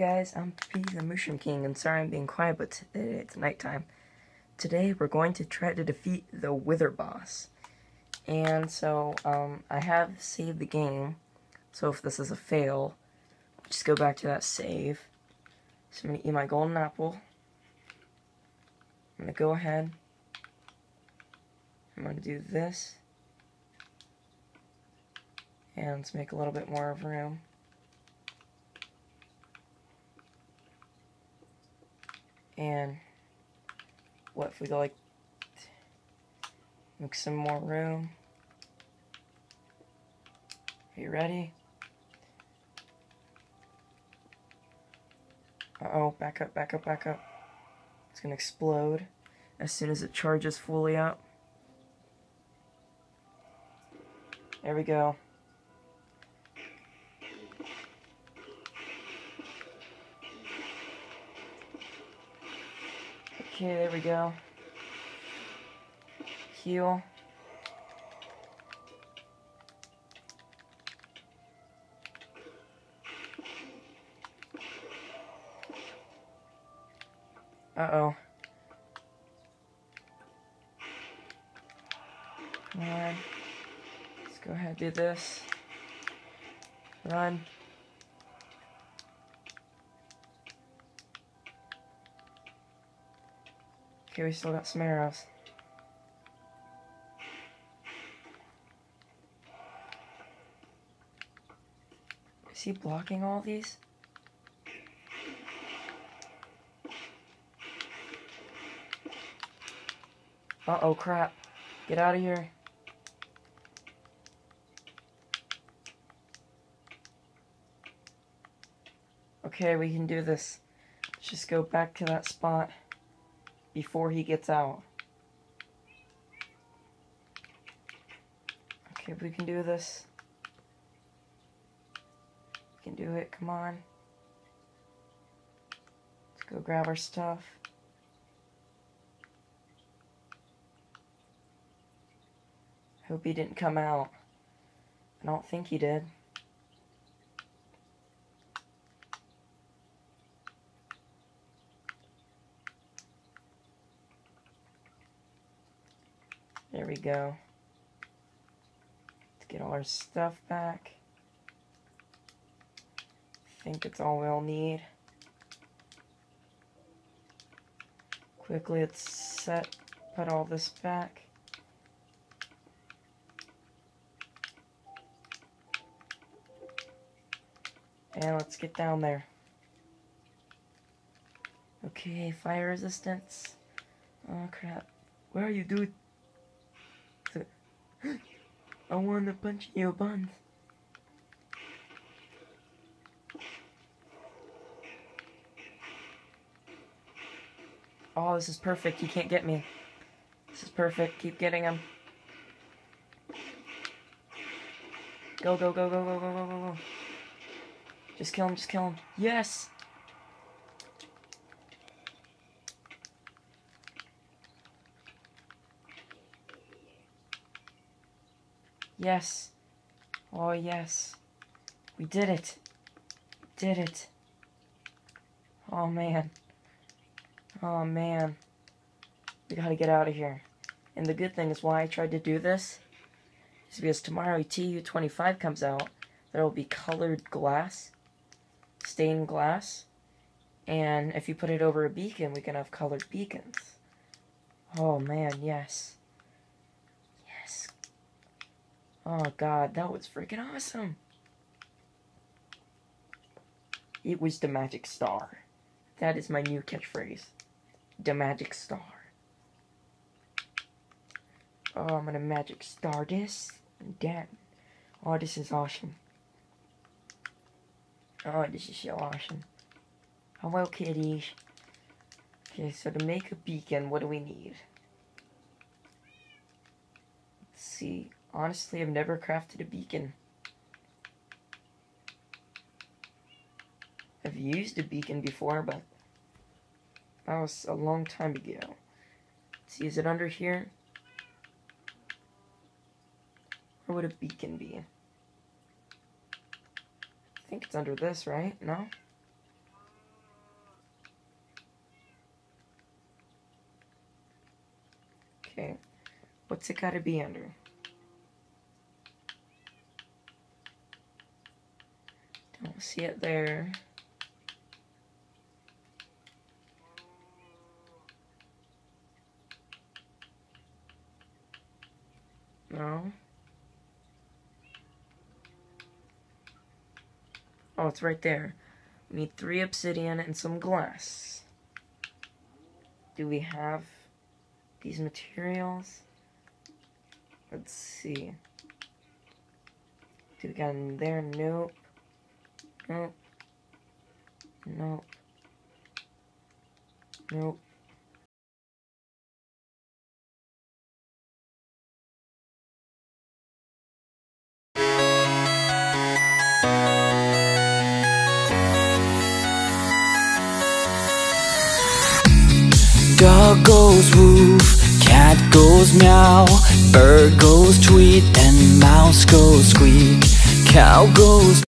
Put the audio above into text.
guys, I'm P the Mushroom King, and sorry I'm being quiet, but it's nighttime. Today we're going to try to defeat the Wither boss. And so, um, I have saved the game, so if this is a fail, just go back to that save. So I'm going to eat my golden apple. I'm going to go ahead. I'm going to do this. And let's make a little bit more of room. And what if we go like make some more room? Are you ready? Uh oh, back up, back up, back up. It's gonna explode as soon as it charges fully up. There we go. Okay, there we go. Heal. Uh-oh. On. Let's go ahead and do this. Run. Okay, we still got some arrows. Is he blocking all these? Uh-oh, crap. Get out of here. Okay, we can do this. Let's just go back to that spot before he gets out. Okay, we can do this. We can do it, come on. Let's go grab our stuff. Hope he didn't come out. I don't think he did. There we go. Let's get all our stuff back. I think it's all we'll need. Quickly, let's set, put all this back. And let's get down there. Okay, fire resistance. Oh crap. Where are you, dude? I want to punch your buns. Oh, this is perfect. He can't get me. This is perfect. Keep getting him. Go, go, go, go, go, go, go, go, go. Just kill him, just kill him. Yes! Yes. Oh, yes. We did it. Did it. Oh, man. Oh, man. We gotta get out of here. And the good thing is why I tried to do this is because tomorrow TU25 comes out. There will be colored glass, stained glass, and if you put it over a beacon, we can have colored beacons. Oh, man, yes. Oh god, that was freaking awesome. It was the magic star. That is my new catchphrase. The magic star. Oh, I'm gonna magic star this. Damn. Oh, this is awesome. Oh, this is so awesome. Hello, kitties. Okay, so to make a beacon, what do we need? Let's see. Honestly, I've never crafted a beacon. I've used a beacon before, but that was a long time ago. Let's see, is it under here? Where would a beacon be? I think it's under this, right? No? Okay. What's it gotta be under? See it there. No. Oh, it's right there. We need three obsidian and some glass. Do we have these materials? Let's see. Do we got in there? Nope. Nope. Nope. Nope. Dog goes woof, cat goes meow, bird goes tweet, and mouse goes squeak, cow goes